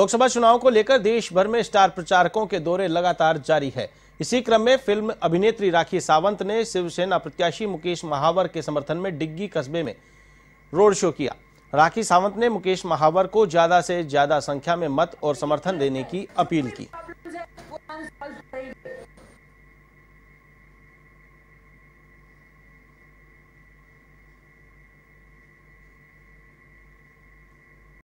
लोकसभा चुनाव को लेकर देश भर में स्टार प्रचारकों के दौरे लगातार जारी है। इसी क्रम में फ़िल्म अभिनेत्री राखी सावंत ने शिवसेना प्रत्याशी मुकेश महावर के समर्थन में डिग्गी कस्बे में रोड शो किया। राखी सावंत ने मुकेश महावर को ज़्यादा से ज़्यादा संख्या में मत और समर्थन देने की अपील की।